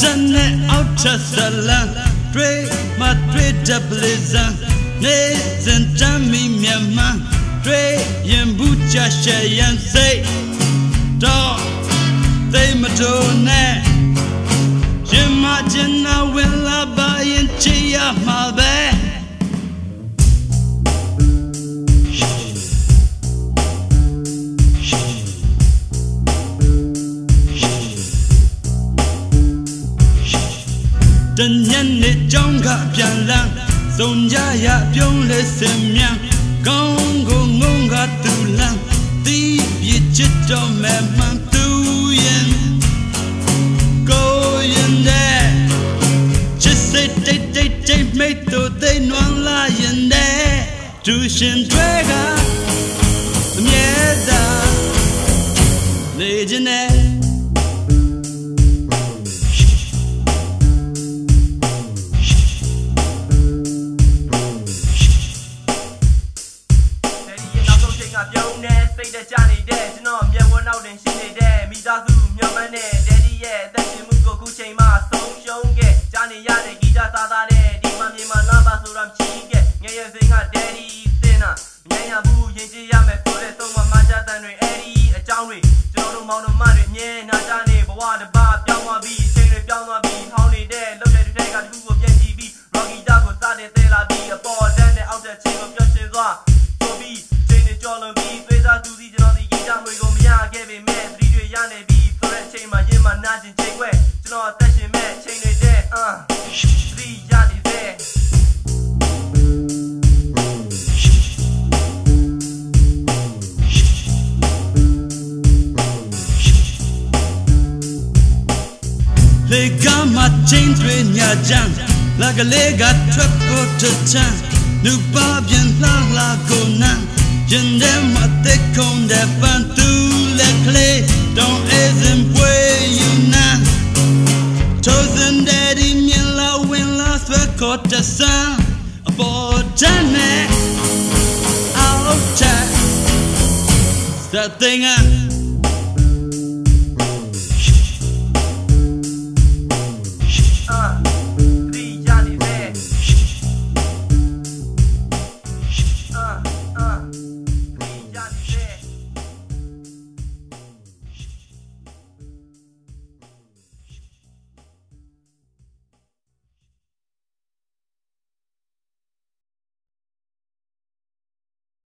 ပေါ်တန်နဲ့အောက်ထဆလန်တွေမတွေဒပလီဇန်နေစင်တမ်းမီမြန်မာတွေရင်ဘူးချရှယ်ရန်စိတ်တော့သိမတော်နဲ့ရင်မကျင်နာဝင်လာပါရင်ချီရမှာပဲ တညနေကြောင်းကပြန်လန်းစုံကြရပြုံးလဲစင်မြန်ကောင်းကိုငုံကတူလန်းတီးပြချစ်တော်မဲ့မှန်သူရင်ကိုရင်တဲ့ချစ်စိတ်တိတ်တိတ်တိတ်မိတ်တို့သိနွမ်းလာရင်တဲ့သူရှင်တွေကအမြဲတမ်းနေခြင်းနဲ့ ပြုံးနေစိတ်တကြနေတဲ့ကျွန်တော်မျက်ဝန်းနောက်တင်ရှိနေတဲ့မိသားစုမျှော်မှန်းတဲ့ဒက်ဒီရဲ့အသက်ရှင်မှုကိုခုချိန်မှဆုံးရှုံးခဲ့ကြားနေရတဲ့ဂီတသားသားတဲ့ဒီမှာမြေမှာလာပါဆိုတာချီးခဲ့ငယ်ရစိန်ကဒက်ဒီသင်တာမញ្ញဘူးရင်ကြည်ရမယ်ဆိုတဲ့သုံးမမချတန်တွေအဲ့ဒီအကြောင်းတွေကျွန်တော်တို့မောင်နှမတွေမြင်နာကြနေဘဝတစ်ပါပြောင်းသွားပြီးအချိန်တွေပြောင်းသွားပြီးဟောင်းနေတဲ့လောက်တဲ့တွေကတခုကိုပြန်ကြည့်ပြီး Rocky တာကိုစတဲ့သေးလာပြီးအပေါ်တန်းနဲ့အောက်တဲ့ချိန်ကိုပျော်ရွှင်သွား နာကျင်ချိန်ခွဲကျွန်တော်အသက်ရှင်မဲ့ချိန်တွေတဲ့အမ်သတိရနေတဲ့လေကမှာချင်းတွေညာကြမ်းလာကလေးကထွက်ကိုတချမ်းလူပါပြန်လှလာကိုနန်းရင်ထဲမှာတက်ခုံတဲ့ပန်တူလက်ကလေး လာဆွဲကိုတဆ